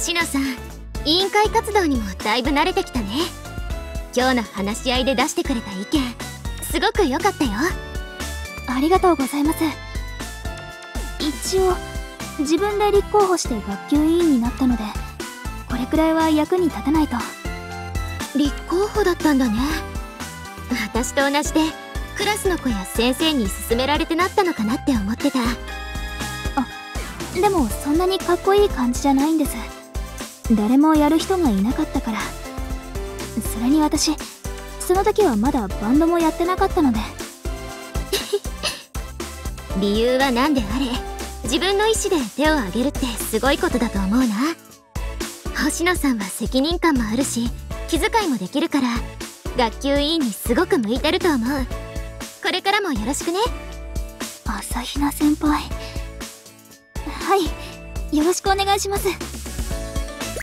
星野さん委員会活動にもだいぶ慣れてきたね。今日の話し合いで出してくれた意見すごく良かったよ。ありがとうございます。一応自分で立候補して学級委員になったのでこれくらいは役に立たないと。立候補だったんだね。私と同じでクラスの子や先生に勧められてなったのかなって思ってた。でもそんなにかっこいい感じじゃないんです誰もやる人がいなかったから。それに私その時はまだバンドもやってなかったので。理由は何であれ自分の意思で手を挙げるってすごいことだと思うな。星野さんは責任感もあるし気遣いもできるから学級委員にすごく向いてると思う。これからもよろしくね。朝比奈先輩。はいよろしくお願いします